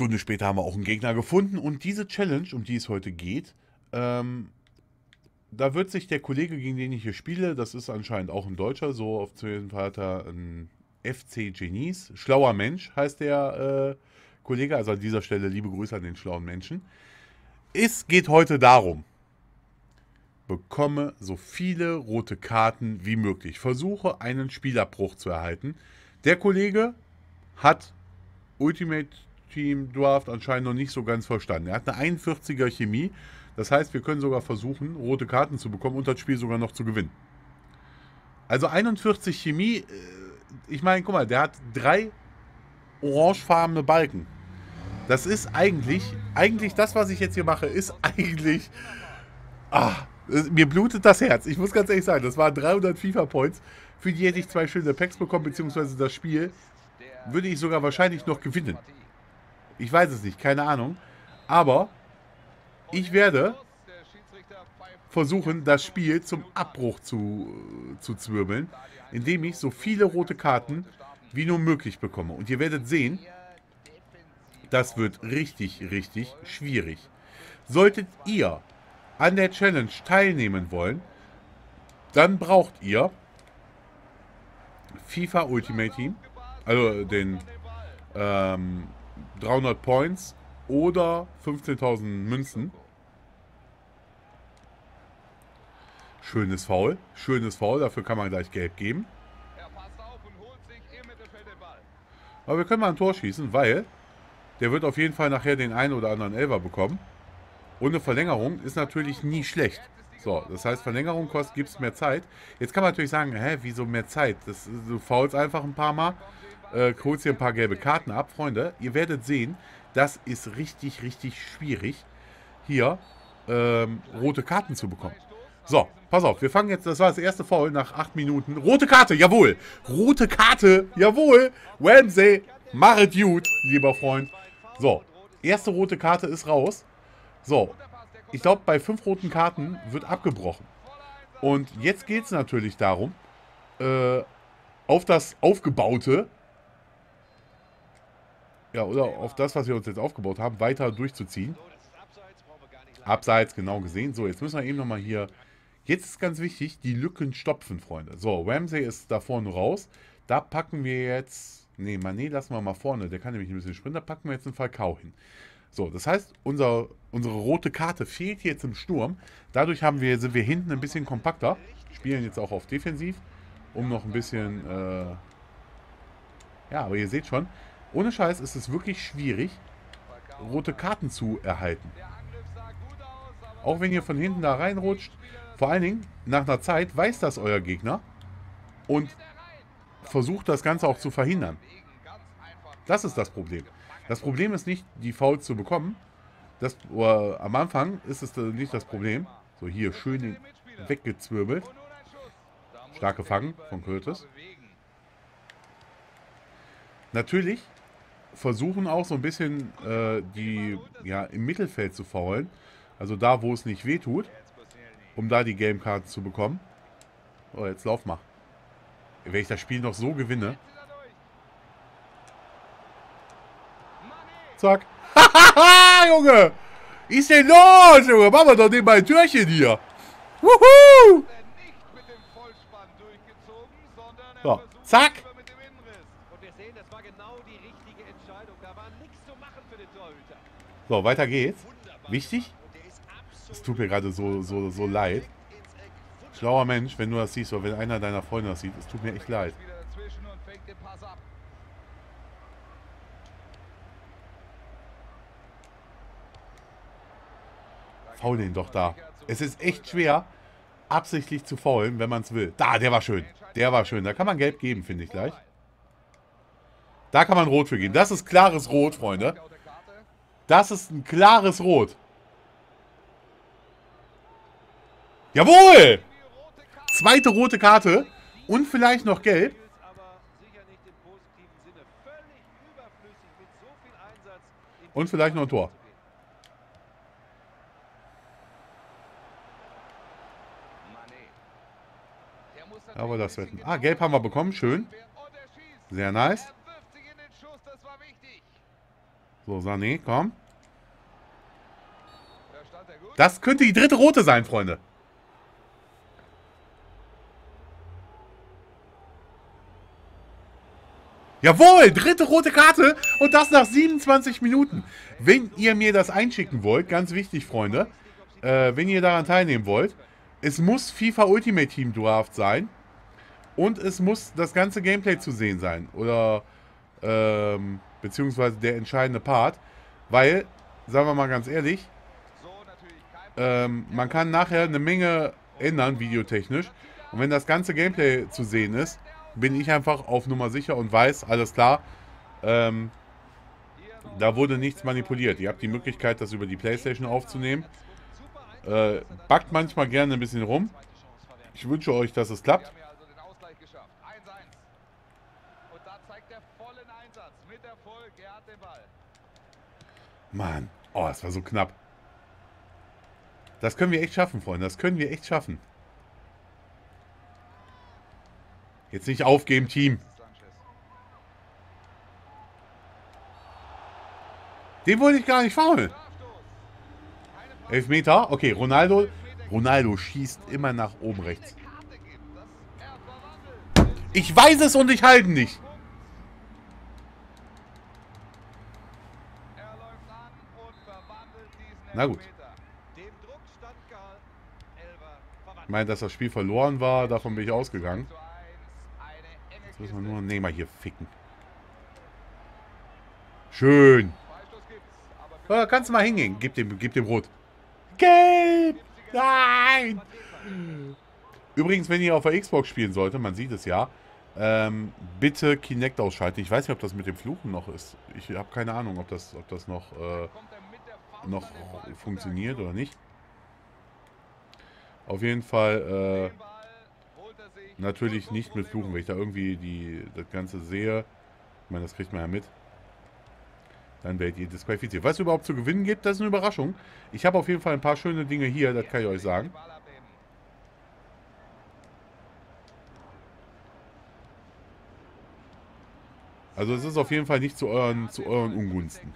Stunde später haben wir auch einen Gegner gefunden. Und diese Challenge, um die es heute geht, ähm, da wird sich der Kollege, gegen den ich hier spiele, das ist anscheinend auch ein Deutscher, so auf jeden Fall hat er ein FC Genies. Schlauer Mensch heißt der äh, Kollege, also an dieser Stelle liebe Grüße an den schlauen Menschen. Es geht heute darum, bekomme so viele rote Karten wie möglich. Versuche einen Spielabbruch zu erhalten. Der Kollege hat Ultimate Team Draft anscheinend noch nicht so ganz verstanden. Er hat eine 41er Chemie. Das heißt, wir können sogar versuchen, rote Karten zu bekommen und das Spiel sogar noch zu gewinnen. Also 41 Chemie, äh, ich meine, guck mal, der hat drei orangefarbene Balken. Das ist eigentlich, eigentlich das, was ich jetzt hier mache, ist eigentlich, ah, mir blutet das Herz. Ich muss ganz ehrlich sagen, das waren 300 FIFA-Points. Für die hätte ich zwei schöne Packs bekommen, beziehungsweise das Spiel würde ich sogar wahrscheinlich noch gewinnen. Ich weiß es nicht, keine Ahnung. Aber ich werde versuchen, das Spiel zum Abbruch zu, zu zwirbeln, indem ich so viele rote Karten wie nur möglich bekomme. Und ihr werdet sehen, das wird richtig, richtig schwierig. Solltet ihr an der Challenge teilnehmen wollen, dann braucht ihr FIFA Ultimate Team, also den ähm, 300 Points oder 15.000 Münzen. Schönes Foul. Schönes Foul. Dafür kann man gleich gelb geben. Aber wir können mal ein Tor schießen, weil der wird auf jeden Fall nachher den einen oder anderen Elfer bekommen. Und eine Verlängerung ist natürlich nie schlecht. So, das heißt, Verlängerung kostet, gibt es mehr Zeit. Jetzt kann man natürlich sagen, hä, wieso mehr Zeit? Das, du faulst einfach ein paar Mal, äh, holst hier ein paar gelbe Karten ab. Freunde, ihr werdet sehen, das ist richtig, richtig schwierig, hier ähm, rote Karten zu bekommen. So, pass auf, wir fangen jetzt, das war das erste Foul nach acht Minuten. Rote Karte, jawohl. Rote Karte, jawohl. Ramsey, machet gut, lieber Freund. So, erste rote Karte ist raus. So, ich glaube, bei fünf roten Karten wird abgebrochen. Und jetzt geht es natürlich darum, äh, auf das Aufgebaute, ja, oder auf das, was wir uns jetzt aufgebaut haben, weiter durchzuziehen. Abseits, genau gesehen. So, jetzt müssen wir eben nochmal hier, jetzt ist ganz wichtig, die Lücken stopfen, Freunde. So, Ramsey ist da vorne raus. Da packen wir jetzt, nee, Mané lassen wir mal vorne, der kann nämlich ein bisschen sprinten, da packen wir jetzt einen Falcao hin. So, das heißt, unser, unsere rote Karte fehlt jetzt im Sturm. Dadurch haben wir, sind wir hinten ein bisschen kompakter. Spielen jetzt auch auf Defensiv, um noch ein bisschen... Äh ja, aber ihr seht schon, ohne Scheiß ist es wirklich schwierig, rote Karten zu erhalten. Auch wenn ihr von hinten da reinrutscht. Vor allen Dingen, nach einer Zeit weiß das euer Gegner und versucht das Ganze auch zu verhindern. Das ist das Problem. Das Problem ist nicht, die Fouls zu bekommen. Das, am Anfang ist es nicht das Problem. So, hier schön weggezwirbelt. Stark gefangen von Curtis. Natürlich versuchen auch so ein bisschen äh, die ja, im Mittelfeld zu faulen. Also da, wo es nicht weh tut. Um da die Gamekarten zu bekommen. Oh, jetzt lauf mal. Wenn ich das Spiel noch so gewinne, Zack. Hahaha, Junge. Ist denn los, Junge? Machen wir doch nebenbei ein Türchen hier. Wuhu. So, zack. So, weiter geht's. Wichtig. Es tut mir gerade so, so, so leid. Schlauer Mensch, wenn du das siehst, oder wenn einer deiner Freunde das sieht, es tut mir echt leid. Faul den doch da. Es ist echt schwer, absichtlich zu faulen, wenn man es will. Da, der war schön. Der war schön. Da kann man gelb geben, finde ich gleich. Da kann man rot für geben. Das ist klares Rot, Freunde. Das ist ein klares Rot. Jawohl! Zweite rote Karte. Und vielleicht noch gelb. Und vielleicht noch ein Tor. Aber das wetten. Ah, gelb haben wir bekommen. Schön. Sehr nice. So, Sané, komm. Das könnte die dritte rote sein, Freunde. Jawohl, dritte rote Karte und das nach 27 Minuten. Wenn ihr mir das einschicken wollt, ganz wichtig, Freunde, äh, wenn ihr daran teilnehmen wollt, es muss FIFA Ultimate Team Draft sein und es muss das ganze Gameplay zu sehen sein oder ähm, beziehungsweise der entscheidende Part, weil, sagen wir mal ganz ehrlich, ähm, man kann nachher eine Menge ändern, videotechnisch und wenn das ganze Gameplay zu sehen ist, bin ich einfach auf Nummer sicher und weiß, alles klar, ähm, da wurde nichts manipuliert. Ihr habt die Möglichkeit, das über die Playstation aufzunehmen. Äh, backt manchmal gerne ein bisschen rum. Ich wünsche euch, dass es klappt. Mann, oh, es war so knapp. Das können wir echt schaffen, Freunde. Das können wir echt schaffen. Jetzt nicht aufgeben, Team. Den wollte ich gar nicht faulen. Elfmeter. Okay, Ronaldo. Ronaldo schießt immer nach oben rechts. Ich weiß es und ich halte nicht. Na gut. Ich meine, dass das Spiel verloren war, davon bin ich ausgegangen. Müssen wir nur Nehmer hier ficken. Schön. Ja, kannst du mal hingehen. Gib dem, gib dem Rot. Gelb! Nein! Übrigens, wenn ihr auf der Xbox spielen sollte, man sieht es ja, ähm, bitte Kinect ausschalten. Ich weiß nicht, ob das mit dem Fluchen noch ist. Ich habe keine Ahnung, ob das, ob das noch, äh, noch funktioniert oder nicht. Auf jeden Fall, äh, Natürlich nicht mit Fluchen, wenn ich da irgendwie die, das Ganze sehe. Ich meine, das kriegt man ja mit. Dann werdet ihr disqualifiziert. Was es überhaupt zu gewinnen gibt, das ist eine Überraschung. Ich habe auf jeden Fall ein paar schöne Dinge hier, das kann ich euch sagen. Also es ist auf jeden Fall nicht zu euren, zu euren Ungunsten.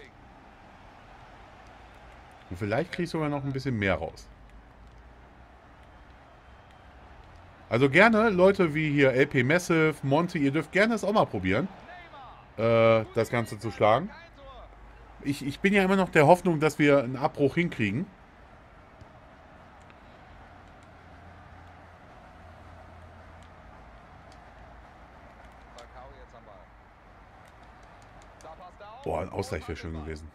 Und vielleicht kriege ich sogar noch ein bisschen mehr raus. Also gerne Leute wie hier LP Massive, Monty, ihr dürft gerne es auch mal probieren, äh, das Ganze zu schlagen. Ich, ich bin ja immer noch der Hoffnung, dass wir einen Abbruch hinkriegen. Boah, ein Ausgleich wäre schön gewesen.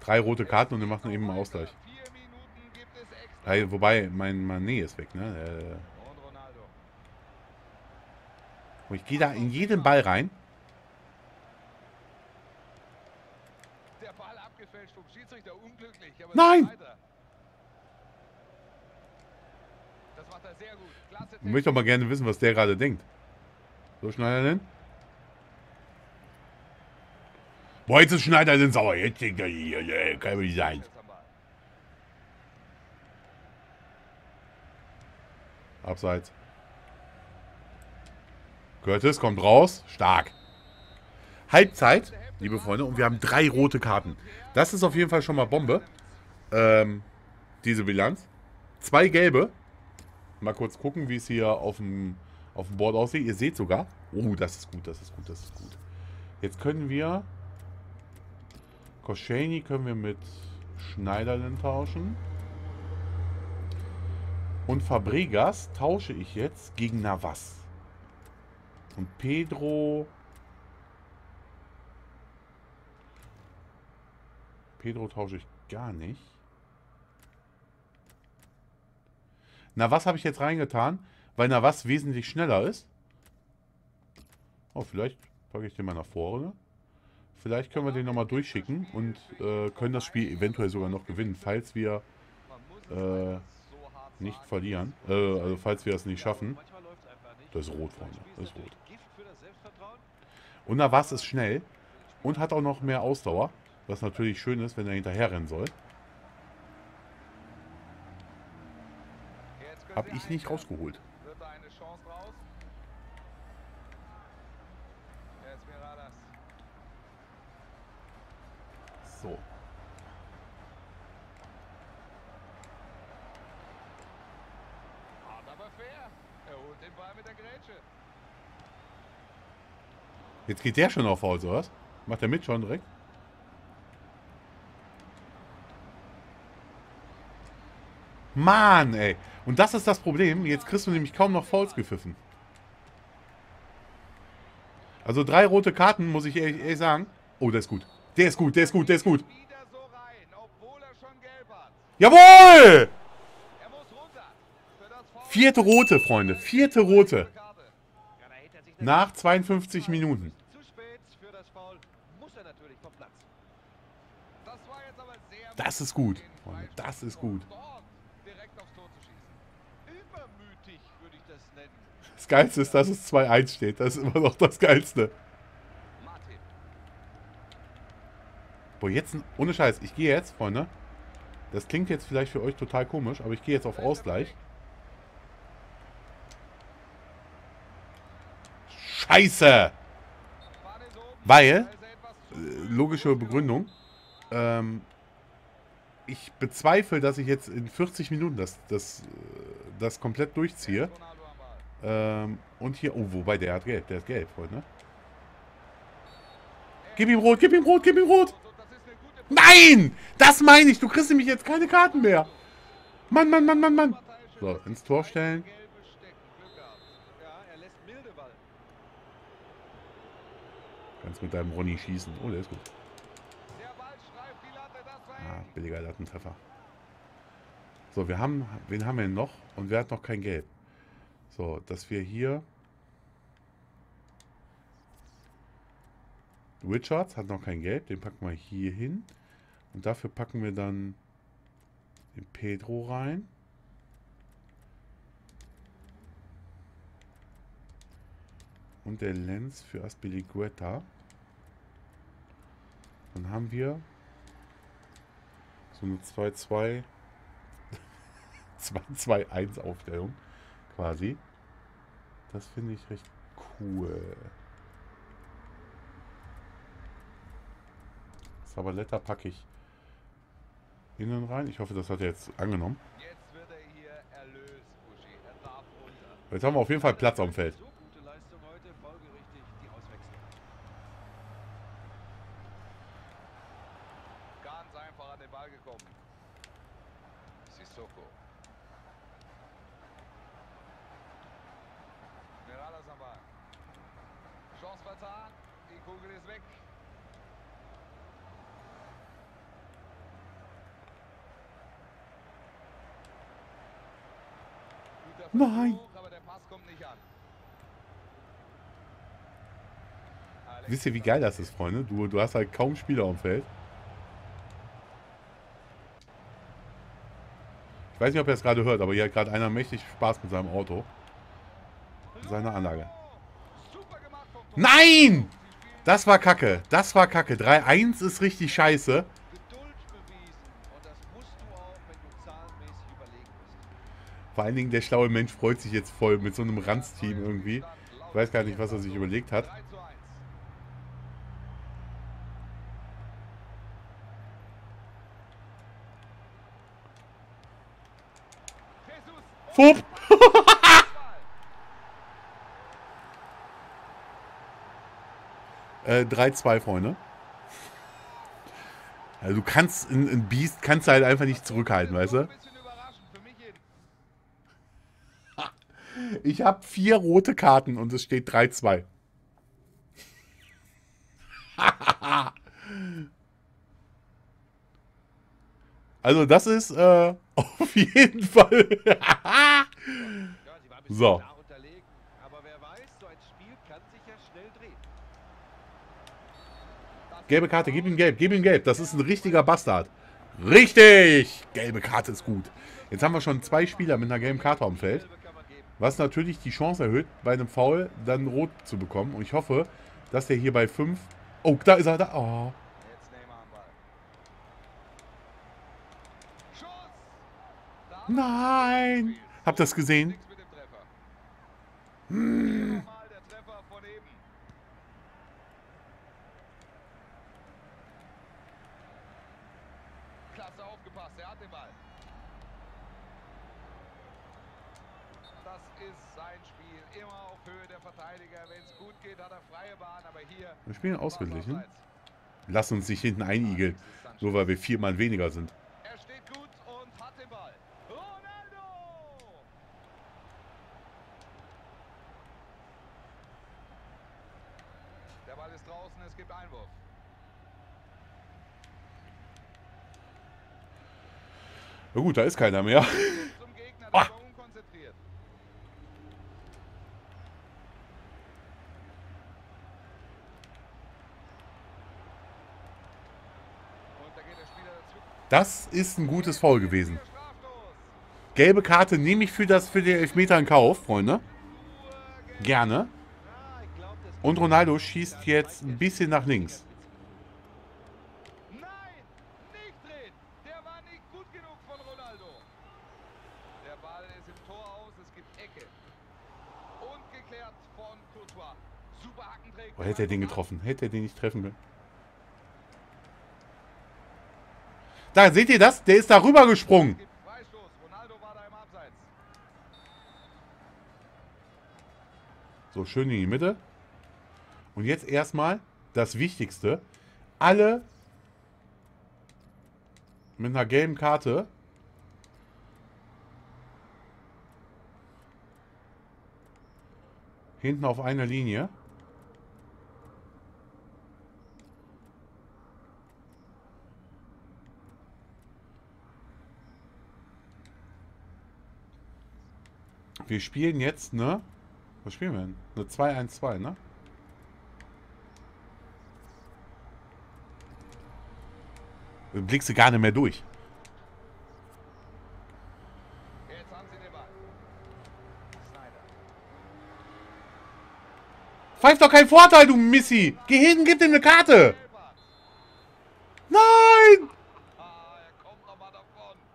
Drei rote Karten und wir machen eben einen Ausgleich. Wobei, mein Mané ist weg, ne? Äh, ich gehe da in jeden Ball rein. Nein! Ich möchte doch mal gerne wissen, was der gerade denkt. So, Schneider denn? Boah, jetzt ist Schneider denn sauer. Jetzt denkt er kann nicht sein. Abseits. Curtis kommt raus. Stark. Halbzeit, liebe Freunde. Und wir haben drei rote Karten. Das ist auf jeden Fall schon mal Bombe. Ähm, diese Bilanz. Zwei gelbe. Mal kurz gucken, wie es hier auf dem, auf dem Board aussieht. Ihr seht sogar. Oh, das ist gut, das ist gut, das ist gut. Jetzt können wir... Koscheni können wir mit Schneiderlin tauschen. Und Fabregas tausche ich jetzt gegen Navas. Und Pedro... Pedro tausche ich gar nicht. Navas habe ich jetzt reingetan, weil Navas wesentlich schneller ist. Oh, vielleicht packe ich den mal nach vorne. Vielleicht können wir den nochmal durchschicken und äh, können das Spiel eventuell sogar noch gewinnen, falls wir äh, nicht verlieren. Äh, also falls wir es nicht schaffen. Das ist rot, Freunde. Das ist rot. Und Navas ist schnell und hat auch noch mehr Ausdauer. Was natürlich schön ist, wenn er hinterher rennen soll. Hab ich nicht rausgeholt. So. Fair. Er holt den Ball mit der Grätsche. Jetzt geht der schon auf Haus, oder was? Macht er mit schon direkt? Mann, ey. Und das ist das Problem. Jetzt kriegst du nämlich kaum noch Fouls gepfiffen. Also drei rote Karten, muss ich ehrlich, ehrlich sagen. Oh, der ist gut. Der ist gut, der ist gut, der ist gut. So rein. Jawohl! Er muss runter. Für das Foul. Vierte rote, Freunde. Vierte rote. Nach 52 Minuten. Das ist gut, Freunde. Das ist gut. Das Geilste ist, dass es 2-1 steht. Das ist immer noch das Geilste. Boah, jetzt, ohne Scheiß, ich gehe jetzt, Freunde. Das klingt jetzt vielleicht für euch total komisch, aber ich gehe jetzt auf Ausgleich. Scheiße! Weil, logische Begründung, ähm, ich bezweifle, dass ich jetzt in 40 Minuten das, das, das komplett durchziehe. Ähm, und hier, oh, wobei, der hat gelb, der hat gelb, Freunde. Gib ihm rot, gib ihm rot, gib ihm rot! Nein! Das meine ich, du kriegst nämlich jetzt keine Karten mehr. Mann, Mann, Mann, Mann, Mann. So, ins Tor stellen. Gelbe Stecken. Glück gehabt. Ja, er lässt milde Ball. Kannst mit deinem Ronny schießen. Oh, der ist gut. Ah, billiger Lattentreffer. So, wir haben, wen haben wir denn noch? Und wer hat noch kein Gelb? So, dass wir hier... Richards hat noch kein Gelb, den packen wir hier hin. Und dafür packen wir dann den Pedro rein. Und der Lenz für Aspilicueta. Dann haben wir so eine 2-2 2-2-1 Aufstellung quasi. Das finde ich recht cool. Sabaletta packe ich innen rein. Ich hoffe, das hat er jetzt angenommen. Jetzt. Jetzt haben wir auf jeden Fall Platz am Feld. So gute Leistung heute, folgerichtig die Auswechslung. Ganz einfach an den Ball gekommen. Sissoko. Miralas am Ball. Chance vertan. Die Kugel ist weg. Nein. Wisst ihr, wie geil das ist, Freunde? Du, du hast halt kaum Spieler am Feld. Ich weiß nicht, ob ihr es gerade hört, aber hier hat gerade einer mächtig Spaß mit seinem Auto. Seine Anlage. Nein! Das war kacke. Das war kacke. 3-1 ist richtig scheiße. Vor allen Dingen der schlaue Mensch freut sich jetzt voll mit so einem Ranz-Team irgendwie. Ich weiß gar nicht, was er sich überlegt hat. 3 zu 1. Jesus. Fupp! Äh, 3-2, Freunde. Also du kannst, ein, ein Beast kannst du halt einfach nicht zurückhalten, weißt du? Ich habe vier rote Karten und es steht 3-2. also das ist äh, auf jeden Fall... So. Gelbe Karte, gib ihm gelb, gib ihm gelb. Das ist ein richtiger Bastard. Richtig! Gelbe Karte ist gut. Jetzt haben wir schon zwei Spieler mit einer gelben Karte am Feld. Was natürlich die Chance erhöht, bei einem Foul dann rot zu bekommen. Und ich hoffe, dass der hier bei 5. Oh, da ist er da. Oh. Jetzt Neymar am Ball. Schuss! Da Nein! Habt ihr das gesehen? Von eben. aufgepasst, er hat den Ball. Das ist sein Spiel. Immer auf Höhe der Verteidiger. Wenn es gut geht, hat er freie Bahn. Aber hier. Wir spielen ausgeglichen. Lass uns nicht hinten einigeln, nur weil wir vier Mann weniger sind. Er steht gut und hat den Ball. Ronaldo! Der Ball ist draußen, es gibt Einwurf. Na gut, da ist keiner mehr. Ah. Das ist ein gutes Foul gewesen. Gelbe Karte nehme ich für, das, für den Elfmeter in Kauf, Freunde. Gerne. Und Ronaldo schießt jetzt ein bisschen nach links. Nein, nicht drin. Der war nicht gut genug von Ronaldo. Der Ball ist im Tor aus, es gibt Ecke. Und geklärt von Courtois. Super Hackenträger. Oh, hätte er den getroffen. Hätte er den nicht treffen können. Da, seht ihr das? Der ist da rüber gesprungen. So, schön in die Mitte. Und jetzt erstmal das Wichtigste. Alle mit einer gelben Karte. Hinten auf einer Linie. Wir spielen jetzt, ne? Was spielen wir denn? Eine 2-1-2, ne? Du blickst du gar nicht mehr durch. Jetzt haben sie den Ball. Snyder. Pfeif doch keinen Vorteil, du Missy! Geh hin, gib ihm eine Karte! Nein! Ah.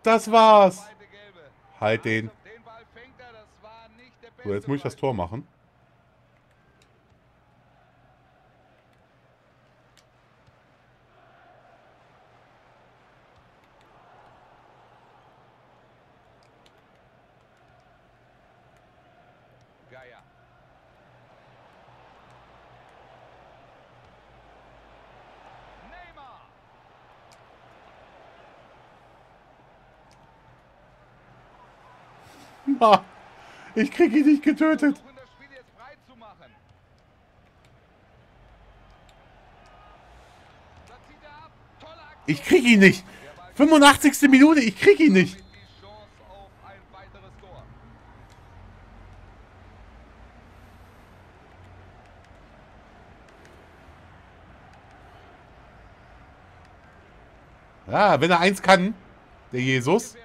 Das war's. Halt den. Den Ball fängt er, das war nicht der beste So, jetzt muss ich das. Tor machen. Neymar. Ah, Ich krieg ihn nicht getötet. Ich krieg ihn nicht. Der Ball 85. Minute, ich krieg ihn nicht. Ja, wenn er eins kann, der Jesus,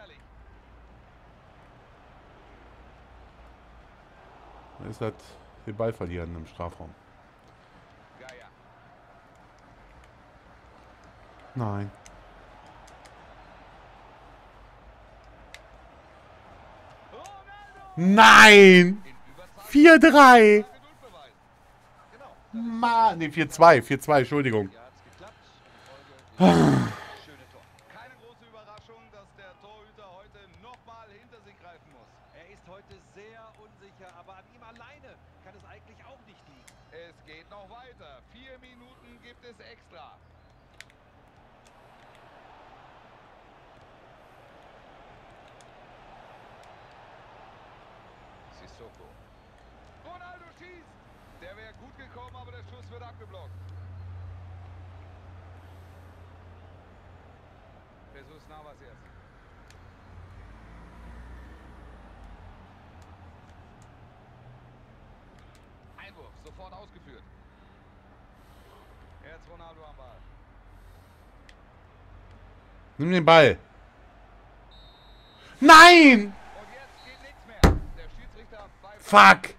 dann ist das den Ball verlieren im Strafraum. Nein. Nein! In Überzahl. 4-3! Geduld beweisen. Genau. Mann, nee, 4-2, 4-2, Entschuldigung. Hier hat's geklappt. Die Folge dieses schöne Tor. Keine große Überraschung, dass der Torhüter heute nochmal hinter sich greifen muss. Er ist heute sehr unsicher, aber an ihm alleine kann es eigentlich auch nicht liegen. Es geht noch weiter. Vier Es extra. Sissoko. Ronaldo schießt. Der wäre gut gekommen, aber der Schuss wird abgeblockt. Jesus Navas jetzt. Einwurf, sofort ausgeführt. Jetzt Ronaldo am Ball. Nimm den Ball. Nein! Und jetzt geht nichts mehr. Der Schiedsrichter pfeift. Fuck!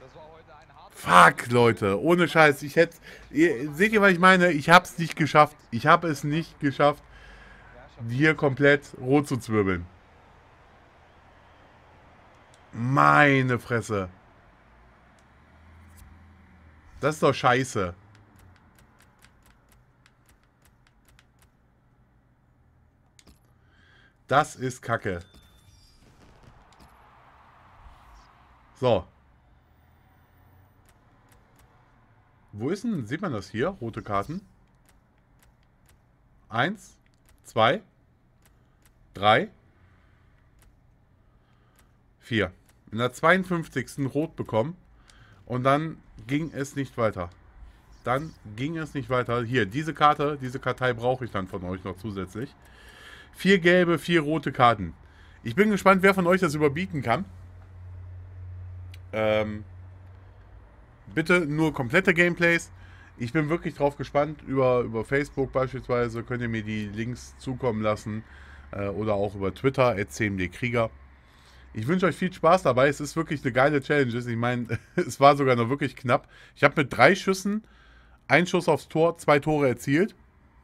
Das war heute ein harter Fuck, Leute. Ohne Scheiß. Ich hätte. Ihr, seht ihr, was ich meine? Ich hab's nicht geschafft. Ich habe es nicht geschafft, hier komplett rot zu zwirbeln. Meine Fresse. Das ist doch scheiße. Das ist Kacke. So. Wo ist denn, sieht man das hier? Rote Karten. Eins, zwei, drei, vier. In der 52. rot bekommen. Und dann ging es nicht weiter. Dann ging es nicht weiter. Hier, diese Karte, diese Kartei brauche ich dann von euch noch zusätzlich. Vier gelbe, vier rote Karten. Ich bin gespannt, wer von euch das überbieten kann. Ähm, bitte nur komplette Gameplays. Ich bin wirklich drauf gespannt. Über, über Facebook beispielsweise könnt ihr mir die Links zukommen lassen. Äh, oder auch über Twitter, cmdkrieger. Ich wünsche euch viel Spaß dabei. Es ist wirklich eine geile Challenge. Ich meine, es war sogar noch wirklich knapp. Ich habe mit drei Schüssen, ein Schuss aufs Tor, zwei Tore erzielt.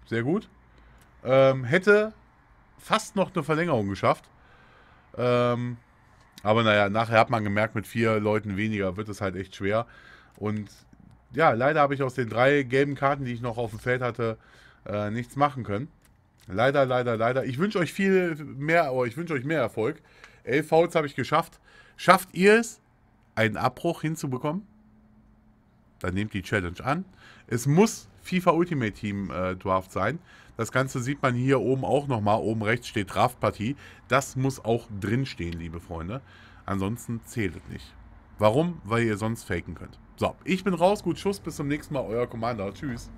Sehr gut. Ähm, hätte fast noch eine Verlängerung geschafft. Ähm, aber naja, nachher hat man gemerkt, mit vier Leuten weniger wird es halt echt schwer. Und ja, leider habe ich aus den drei gelben Karten, die ich noch auf dem Feld hatte, äh, nichts machen können. Leider, leider, leider. Ich wünsche euch viel mehr, aber ich wünsche euch mehr Erfolg. Elf Fouls habe ich geschafft. Schafft ihr es, einen Abbruch hinzubekommen? Dann nehmt die Challenge an. Es muss FIFA Ultimate Team äh, Draft sein. Das Ganze sieht man hier oben auch nochmal. Oben rechts steht Draftpartie. Das muss auch drinstehen, liebe Freunde. Ansonsten zählt es nicht. Warum? Weil ihr sonst faken könnt. So, ich bin raus. Gut Schuss. Bis zum nächsten Mal. Euer Commander. Tschüss.